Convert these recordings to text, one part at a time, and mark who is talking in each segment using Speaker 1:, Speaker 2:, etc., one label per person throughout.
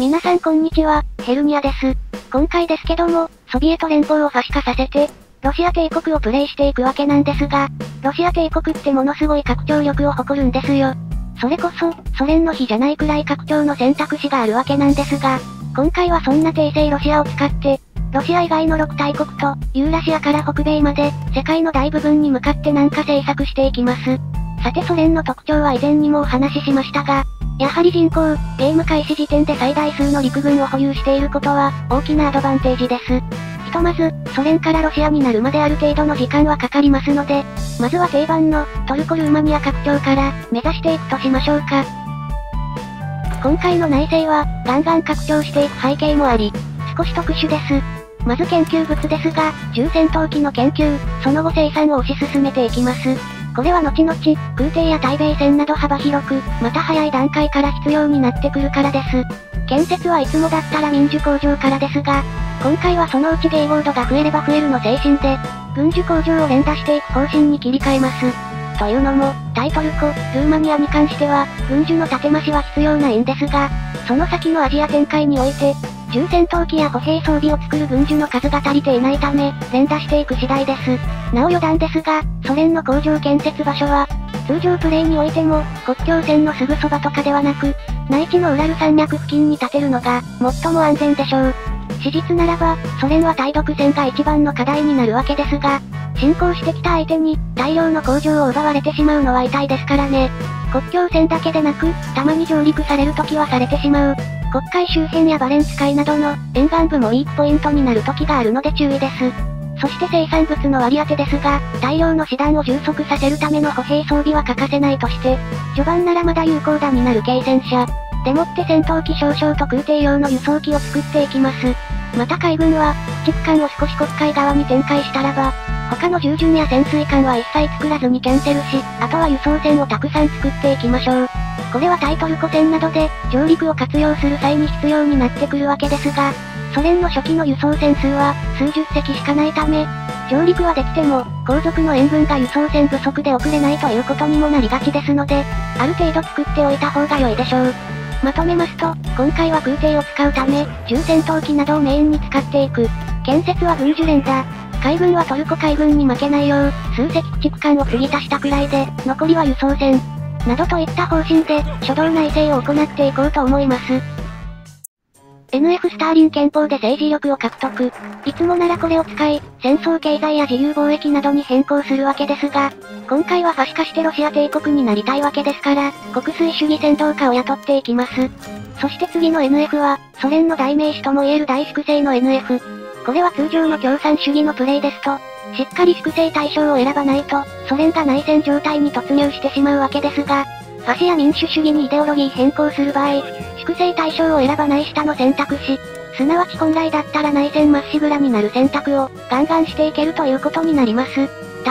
Speaker 1: 皆さんこんにちは、ヘルニアです。今回ですけども、ソビエト連邦をファシ化させて、ロシア帝国をプレイしていくわけなんですが、ロシア帝国ってものすごい拡張力を誇るんですよ。それこそ、ソ連の比じゃないくらい拡張の選択肢があるわけなんですが、今回はそんな帝政ロシアを使って、ロシア以外の6大国と、ユーラシアから北米まで、世界の大部分に向かって南下政策していきます。さてソ連の特徴は以前にもお話ししましたが、やはり人口、ゲーム開始時点で最大数の陸軍を保有していることは、大きなアドバンテージです。ひとまず、ソ連からロシアになるまである程度の時間はかかりますので、まずは定番の、トルコルーマニア拡張から、目指していくとしましょうか。今回の内政は、ガンガン拡張していく背景もあり、少し特殊です。まず研究物ですが、重戦闘機の研究、その後生産を推し進めていきます。これは後々、空挺や対米戦など幅広く、また早い段階から必要になってくるからです。建設はいつもだったら民需工場からですが、今回はそのうち米豪度が増えれば増えるの精神で、軍需工場を連打していく方針に切り替えます。というのも、タイトルコ、ルーマニアに関しては、軍需の立て増しは必要ないんですが、その先のアジア展開において、重戦闘機や歩兵装備を作る軍需の数が足りていないため、連打していく次第です。なお余談ですが、ソ連の工場建設場所は、通常プレイにおいても、国境線のすぐそばとかではなく、内地のウラル山脈付近に建てるのが、最も安全でしょう。史実ならば、ソ連は対独戦が一番の課題になるわけですが、侵攻してきた相手に、大量の工場を奪われてしまうのは痛いですからね。国境線だけでなく、たまに上陸される時はされてしまう。国会周辺やバレンス海などの沿岸部もウィークポイントになる時があるので注意です。そして生産物の割り当てですが、大量の師団を充足させるための歩兵装備は欠かせないとして、序盤ならまだ有効打になる軽戦車。でもって戦闘機少々と空挺用の輸送機を作っていきます。また海軍は、駆逐艦を少し国海側に展開したらば、他の従順や潜水艦は一切作らずにキャンセルし、あとは輸送船をたくさん作っていきましょう。これはタイトル古戦などで、上陸を活用する際に必要になってくるわけですが、ソ連の初期の輸送船数は、数十隻しかないため、上陸はできても、後続の援軍が輸送船不足で遅れないということにもなりがちですので、ある程度作っておいた方が良いでしょう。まとめますと、今回は空挺を使うため、重戦闘機などをメインに使っていく。建設は軍事連だ。海軍はトルコ海軍に負けないよう、数隻駆逐艦を継ぎ足したくらいで、残りは輸送船。などといった方針で、初動内政を行っていこうと思います。NF スターリン憲法で政治力を獲得。いつもならこれを使い、戦争経済や自由貿易などに変更するわけですが、今回はファシ化してロシア帝国になりたいわけですから、国粋主義戦闘家を雇っていきます。そして次の NF は、ソ連の代名詞とも言える大粛清の NF。これは通常の共産主義のプレイですと、しっかり粛清対象を選ばないと、ソ連が内戦状態に突入してしまうわけですが、ファシや民主主義にイデオロギー変更する場合、粛清対象を選ばない下の選択肢、すなわち本来だったら内戦まっしぐらになる選択を、ガンガンしていけるということになります。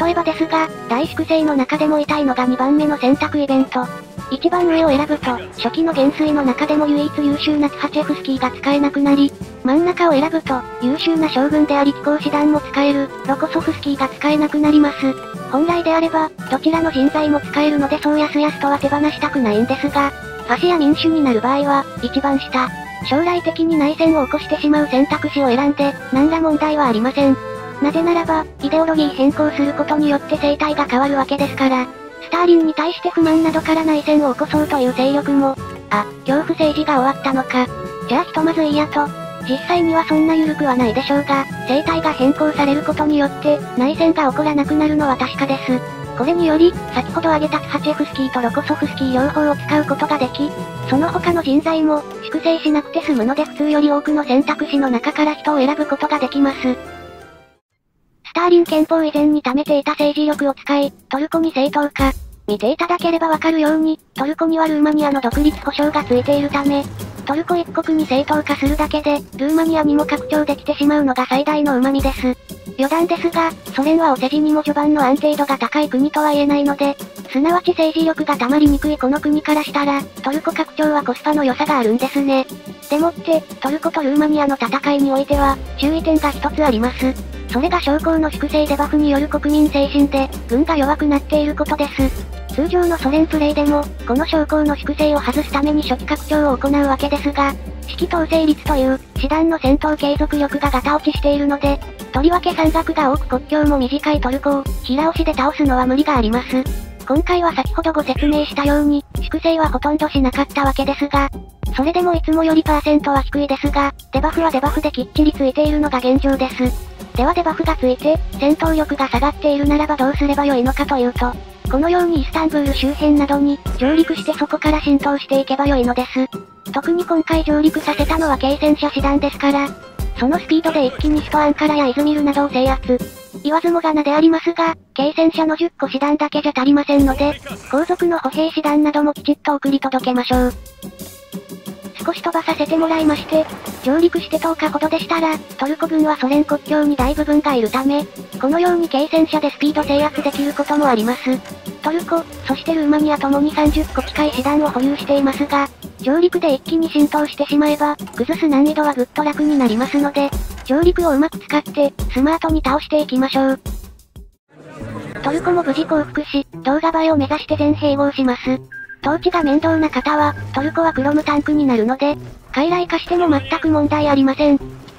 Speaker 1: 例えばですが、大粛清の中でも痛いのが2番目の選択イベント。一番上を選ぶと、初期の元帥の中でも唯一優秀なツハチェフスキーが使えなくなり、真ん中を選ぶと、優秀な将軍であり機構師団も使える、ロコソフスキーが使えなくなります。本来であれば、どちらの人材も使えるのでそうやすやすとは手放したくないんですが、ファシや民主になる場合は、一番下。将来的に内戦を起こしてしまう選択肢を選んで、何ら問題はありません。なぜならば、イデオロギー変更することによって生態が変わるわけですから、ターリンに対して不満などから内戦を起こそうという勢力も、あ、恐怖政治が終わったのか。じゃあひとまずいいやと。実際にはそんな緩くはないでしょうが、生態が変更されることによって、内戦が起こらなくなるのは確かです。これにより、先ほど挙げたツハチェフスキーとロコソフスキー両方を使うことができ、その他の人材も、粛清しなくて済むので普通より多くの選択肢の中から人を選ぶことができます。スターリン憲法以前に貯めていた政治力を使い、トルコに正当化。見ていただければわかるように、トルコにはルーマニアの独立保障がついているため、トルコ一国に正当化するだけで、ルーマニアにも拡張できてしまうのが最大の旨味です。余談ですが、ソ連はお世辞にも序盤の安定度が高い国とは言えないので、すなわち政治力が溜まりにくいこの国からしたら、トルコ拡張はコスパの良さがあるんですね。でもって、トルコとルーマニアの戦いにおいては、注意点が一つあります。それが将校の粛清デバフによる国民精神で、軍が弱くなっていることです。通常のソ連プレイでも、この将校の粛清を外すために初期拡張を行うわけですが、指揮統制率という、師団の戦闘継続力がガタ落ちしているので、とりわけ山岳が多く国境も短いトルコを、平押しで倒すのは無理があります。今回は先ほどご説明したように、粛清はほとんどしなかったわけですが、それでもいつもよりパーセントは低いですが、デバフはデバフできっちりついているのが現状です。ではデバフがついて、戦闘力が下がっているならばどうすればよいのかというと、このようにイスタンブール周辺などに上陸してそこから浸透していけばよいのです。特に今回上陸させたのは軽戦車師団ですから、そのスピードで一気に首都アンカラやイズミルなどを制圧。言わずもがなでありますが、軽戦車の10個師団だけじゃ足りませんので、後続の歩兵師団などもきちっと送り届けましょう。少し飛ばさせてもらいまして、上陸して10日ほどでしたら、トルコ軍はソ連国境に大部分がいるため、このように軽戦車でスピード制圧できることもあります。トルコ、そしてルーマニアともに30個近い師団を保有していますが、上陸で一気に浸透してしまえば、崩す難易度はぐっと楽になりますので、上陸をうまく使って、スマートに倒していきましょう。トルコも無事降伏し、動画映えを目指して全併合します。統治が面倒な方は、トルコはクロムタンクになるので、傀儡化しても全く問題ありません。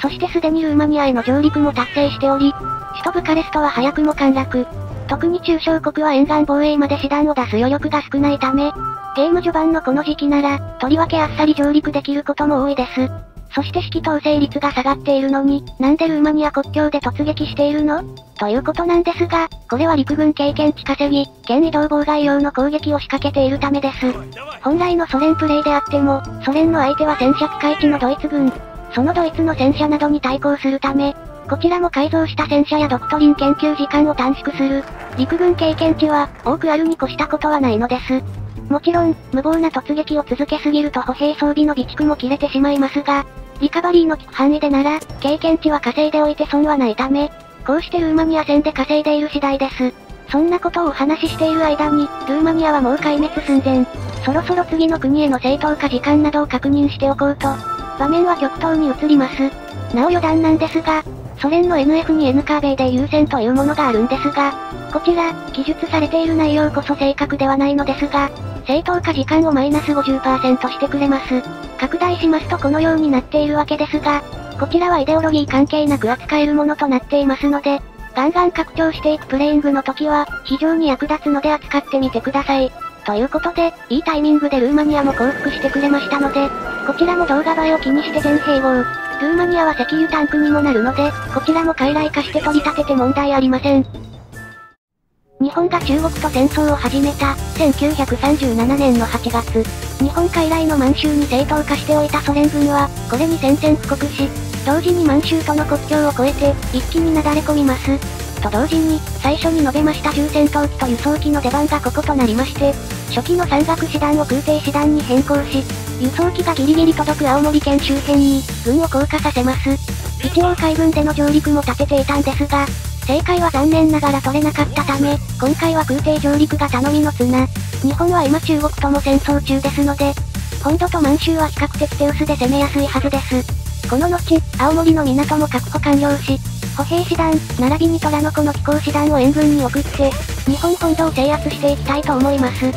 Speaker 1: そしてすでにルーマニアへの上陸も達成しており、首都ブカレストは早くも陥落。特に中小国は沿岸防衛まで師団を出す余力が少ないため、ゲーム序盤のこの時期なら、とりわけあっさり上陸できることも多いです。そして指揮統制率が下がっているのに、なんでルーマニア国境で突撃しているの？ということなんですが、これは陸軍経験値稼ぎ、県移動妨害用の攻撃を仕掛けているためです。本来のソ連プレイであっても、ソ連の相手は戦車機械地のドイツ軍。そのドイツの戦車などに対抗するため、こちらも改造した戦車やドクトリン研究時間を短縮する。陸軍経験値は、多くあるに越したことはないのです。もちろん、無謀な突撃を続けすぎると歩兵装備の備蓄も切れてしまいますが、リカバリーの効く範囲でなら、経験値は稼いでおいて損はないため、こうしてルーマニア戦で稼いでいる次第です。そんなことをお話ししている間に、ルーマニアはもう壊滅寸前。そろそろ次の国への正当化時間などを確認しておこうと。場面は極東に移ります。なお余談なんですが、ソ連の NF に NKB で優先というものがあるんですが、こちら、記述されている内容こそ正確ではないのですが、正当化時間をマイナス50%してくれます。拡大しますとこのようになっているわけですが、こちらはイデオロギー関係なく扱えるものとなっていますので、ガンガン拡張していくプレイングの時は、非常に役立つので扱ってみてください。ということで、いいタイミングでルーマニアも降伏してくれましたので、こちらも動画映えを気にして全併合。ルーマニアは石油タンクにもなるので、こちらも傀儡化して取り立てて問題ありません。日本が中国と戦争を始めた、1937年の8月、日本海来の満州に正当化しておいたソ連軍は、これに宣戦布告し、同時に満州との国境を越えて、一気になだれ込みます。と同時に、最初に述べました重戦闘機と輸送機の出番がこことなりまして、初期の山岳師団を空挺師団に変更し、輸送機がギリギリ届く青森県周辺に、軍を降下させます。一応海軍での上陸も立てていたんですが、正解は残念ながら取れなかったため、今回は空挺上陸が頼みの綱。日本は今中国とも戦争中ですので、本土と満州は比較的手薄で攻めやすいはずです。この後、青森の港も確保完了し、歩兵師団、並びに虎の子の飛行師団を援軍に送って、日本本土を制圧していきたいと思います。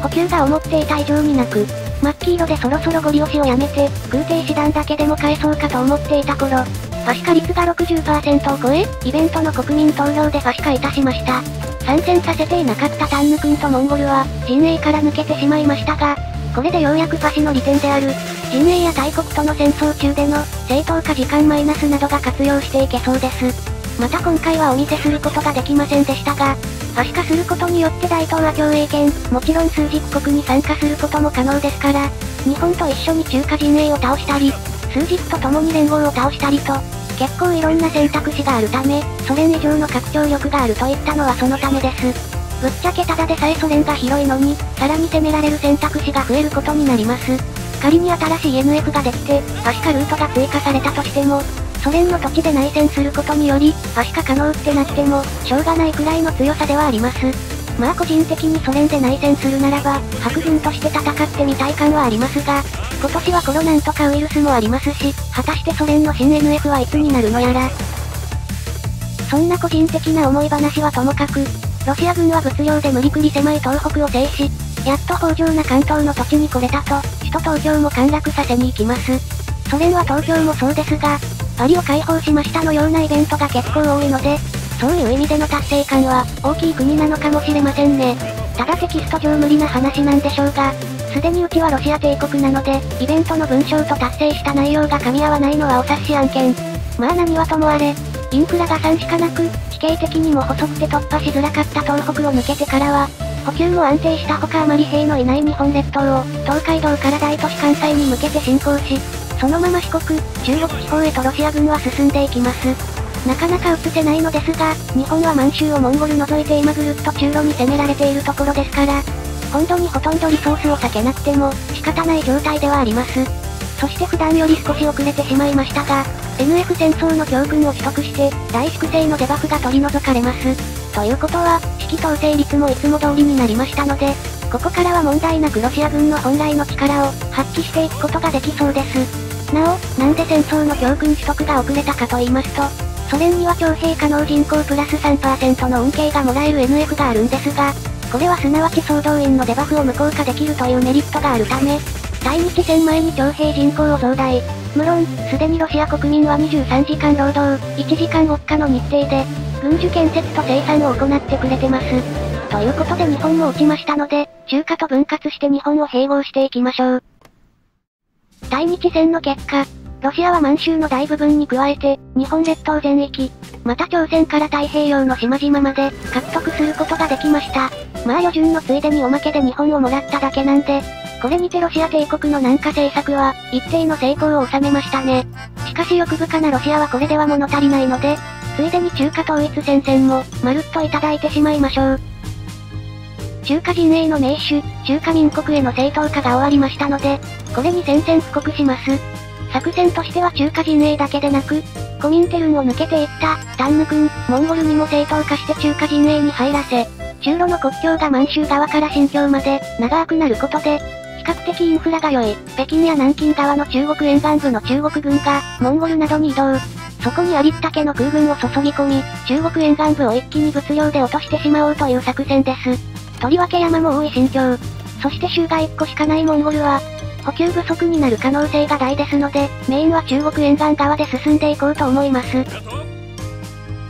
Speaker 1: 補給が思っていた以上になく、真っ黄色でそろそろゴリ押しをやめて、空挺師団だけでも返そうかと思っていた頃、ファシカ率が60%を超え、イベントの国民投票でファシカいたしました。参戦させていなかったタンヌ君とモンゴルは、陣営から抜けてしまいましたが、これでようやくファシの利点である、陣営や大国との戦争中での、正当化時間マイナスなどが活用していけそうです。また今回はお見せすることができませんでしたが、ファシ化することによって大東亜共栄圏、もちろん数軸国に参加することも可能ですから、日本と一緒に中華陣営を倒したり、数軸と共に連合を倒したりと、結構いろんな選択肢があるため、ソ連以上の拡張力があるといったのはそのためです。ぶっちゃけただでさえソ連が広いのに、さらに攻められる選択肢が増えることになります。仮に新しい NF ができて、ファシカルートが追加されたとしても、ソ連の土地で内戦することにより、ファシカ可能ってなっても、しょうがないくらいの強さではあります。まあ個人的にソ連で内戦するならば、白軍として戦ってみたい感はありますが、今年はコロナンとかウイルスもありますし、果たしてソ連の新 NF はいつになるのやら。そんな個人的な思い話はともかく、ロシア軍は物量で無理くり狭い東北を制し、やっと豊穣な関東の土地に来れたと、首都東京も陥落させに行きます。ソ連は東京もそうですが、パリを解放しましたのようなイベントが結構多いので、そういう意味での達成感は、大きい国なのかもしれませんね。ただテキスト上無理な話なんでしょうが、すでにうちはロシア帝国なので、イベントの文章と達成した内容が噛み合わないのはお察し案件。まあ何はともあれ、インフラが3しかなく、地形的にも細くて突破しづらかった東北を抜けてからは、補給も安定したほかあまり兵のいない日本列島を、東海道から大都市関西に向けて進行し、そのまま四国、中国地方へとロシア軍は進んでいきます。なかなか映せないのですが、日本は満州をモンゴル除いて今ぐるっと中路に攻められているところですから、本土にほとんどリソースを避けなくても、仕方ない状態ではあります。そして普段より少し遅れてしまいましたが、NF 戦争の教訓を取得して、大粛清のデバフが取り除かれます。ということは、指揮統制率もいつも通りになりましたので、ここからは問題なくロシア軍の本来の力を発揮していくことができそうです。なお、なんで戦争の教訓取得が遅れたかと言いますと、ソ連には徴兵可能人口プラス3%の恩恵がもらえる NF があるんですが、これはすなわち総動員のデバフを無効化できるというメリットがあるため、対日戦前に徴兵人口を増大。無論、すでにロシア国民は23時間労働、1時間ウッの日程で、軍需建設と生産を行ってくれてます。ということで日本も落ちましたので、中華と分割して日本を併合していきましょう。対日戦の結果、ロシアは満州の大部分に加えて、日本列島全域、また朝鮮から太平洋の島々まで、獲得することができました。まあ余順のついでにおまけで日本をもらっただけなんで、これにてロシア帝国の南下政策は、一定の成功を収めましたね。しかし欲深なロシアはこれでは物足りないので、ついでに中華統一戦線も、まるっといただいてしまいましょう。中華陣営の名手、中華民国への正当化が終わりましたので、これに宣戦布告します。作戦としては中華陣営だけでなく、コミンテルンを抜けていった、タンヌ君、モンゴルにも正当化して中華陣営に入らせ、中路の国境が満州側から新疆まで、長くなることで、比較的インフラが良い、北京や南京側の中国沿岸部の中国軍が、モンゴルなどに移動。そこにありったけの空軍を注ぎ込み、中国沿岸部を一気に物量で落としてしまおうという作戦です。とりわけ山も多い新疆。そして州が1個しかないモンゴルは、補給不足になる可能性が大ですので、メインは中国沿岸側で進んでいこうと思います。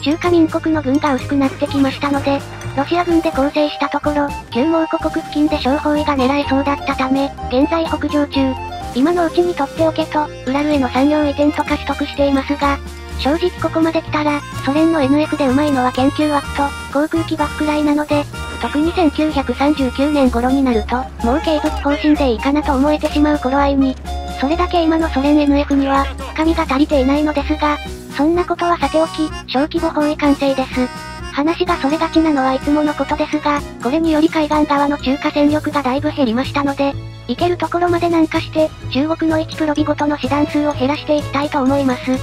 Speaker 1: 中華民国の軍が薄くなってきましたので、ロシア軍で構成したところ、旧蒙古国付近で小包囲が狙えそうだったため、現在北上中。今のうちに取っておけと、ウラルへの産業移転とか取得していますが、正直ここまで来たら、ソ連の NF でうまいのは研究枠と、航空機バックライなので、特に1939年頃になると、もう継続方針でいいかなと思えてしまう頃合いに、それだけ今のソ連 NF には、深みが足りていないのですが、そんなことはさておき、小規模包囲完成です。話がそれがちなのはいつものことですが、これにより海岸側の中華戦力がだいぶ減りましたので、行けるところまで南下して、中国の1プロビごとの師団数を減らしていきたいと思います。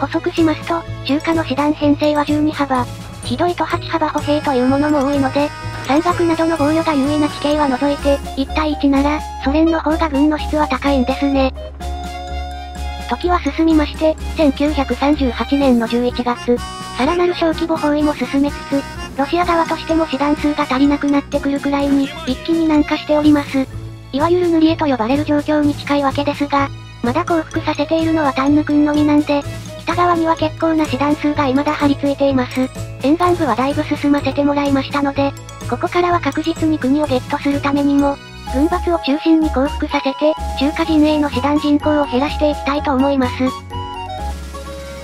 Speaker 1: 補足しますと、中華の師団編成は12幅、ひどいと8幅歩兵というものも多いので、山岳などの防御が優位な地形は除いて、1対1なら、ソ連の方が軍の質は高いんですね。時は進みまして、1938年の11月、さらなる小規模包囲も進めつつ、ロシア側としても師団数が足りなくなってくるくらいに、一気に南下しております。いわゆる塗り絵と呼ばれる状況に近いわけですが、まだ降伏させているのはタンヌ君のみなんで、北側には結構な師団数が未だ張り付いています。沿岸部はだいぶ進ませてもらいましたので、ここからは確実に国をゲットするためにも、軍閥を中心に降伏させて、中華陣営の師団人口を減らしていきたいと思います。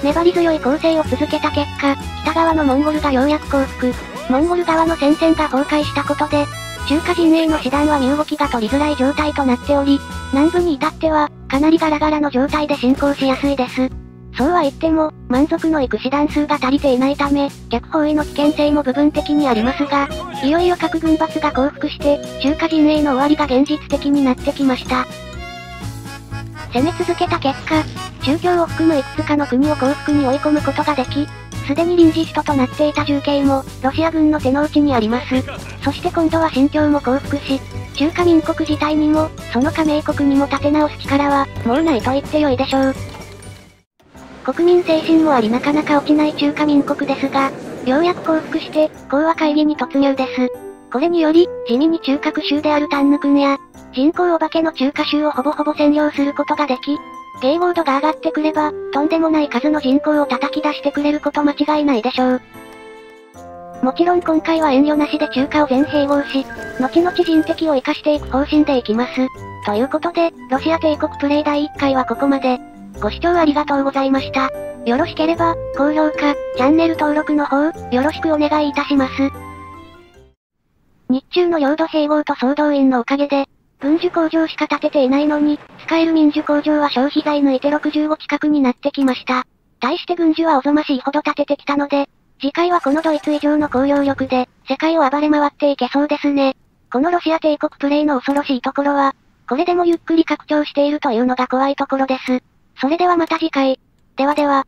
Speaker 1: 粘り強い攻勢を続けた結果、北側のモンゴルがようやく降伏。モンゴル側の戦線が崩壊したことで、中華陣営の師団は身動きが取りづらい状態となっており、南部に至っては、かなりガラガラの状態で進行しやすいです。そうは言っても、満足のいく師団数が足りていないため、逆包囲の危険性も部分的にありますが、いよいよ各軍閥が降伏して、中華陣営の終わりが現実的になってきました。攻め続けた結果、中京を含むいくつかの国を降伏に追い込むことができ、すでに臨時首都となっていた重慶も、ロシア軍の手の内にあります。そして今度は新疆も降伏し、中華民国自体にも、その加盟国にも立て直す力は、もうないと言ってよいでしょう。国民精神もありなかなか落ちない中華民国ですが、ようやく降伏して、講和会議に突入です。これにより、地味に中核州であるタンヌ君や、人口お化けの中華州をほぼほぼ占領することができ、迎合度が上がってくれば、とんでもない数の人口を叩き出してくれること間違いないでしょう。もちろん今回は遠慮なしで中華を全併合し、後々人的を活かしていく方針でいきます。ということで、ロシア帝国プレイ第1回はここまで。ご視聴ありがとうございました。よろしければ、高評価、チャンネル登録の方、よろしくお願いいたします。日中の領土併合と総動員のおかげで、軍需工場しか建てていないのに、使える民需工場は消費財抜いて65近くになってきました。対して軍需はおぞましいほど建ててきたので、次回はこのドイツ以上の高揚力で、世界を暴れ回っていけそうですね。このロシア帝国プレイの恐ろしいところは、これでもゆっくり拡張しているというのが怖いところです。それではまた次回。ではでは。